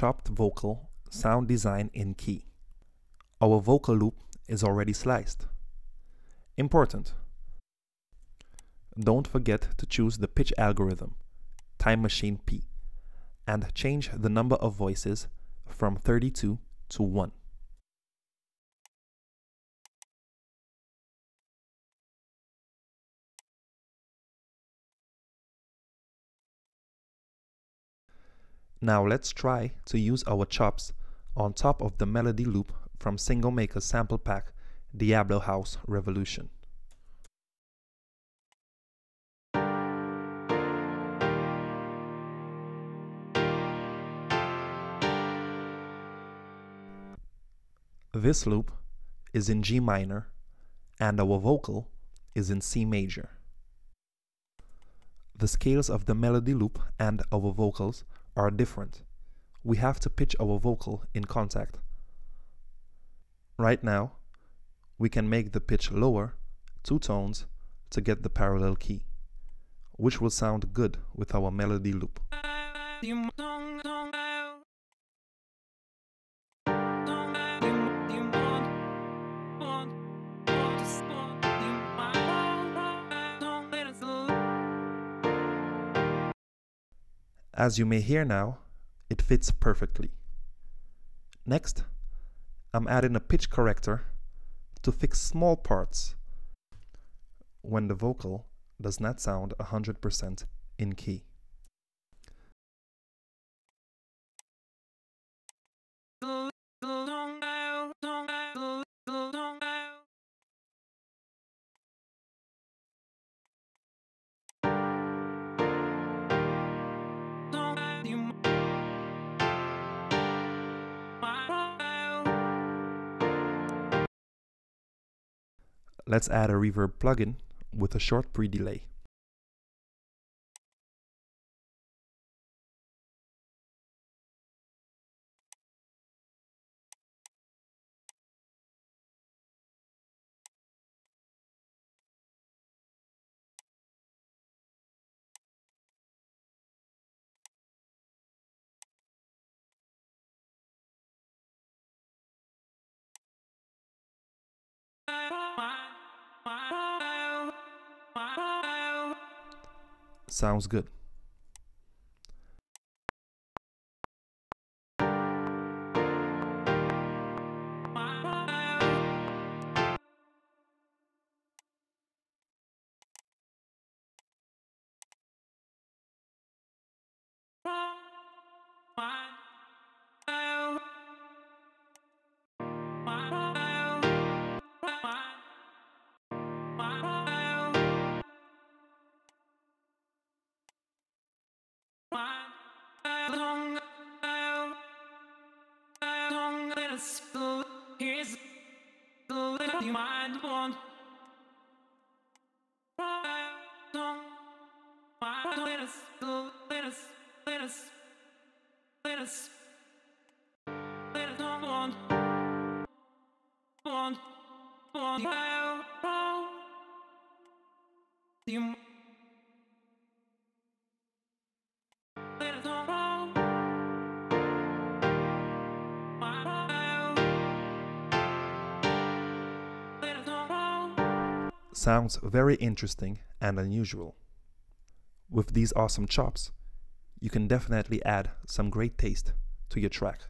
chopped vocal sound design in key. Our vocal loop is already sliced. Important. Don't forget to choose the pitch algorithm, Time Machine P, and change the number of voices from 32 to 1. Now let's try to use our chops on top of the melody loop from Singomakers' sample pack Diablo House Revolution. This loop is in G minor and our vocal is in C major. The scales of the melody loop and our vocals are different. We have to pitch our vocal in contact. Right now, we can make the pitch lower two tones to get the parallel key, which will sound good with our melody loop. As you may hear now, it fits perfectly. Next, I'm adding a pitch corrector to fix small parts when the vocal does not sound 100% in key. Let's add a reverb plugin with a short pre-delay. Sounds good. Here's the little you mind want. Let us, let us, let us, let us, let us want, want, want, you. Sounds very interesting and unusual. With these awesome chops, you can definitely add some great taste to your track.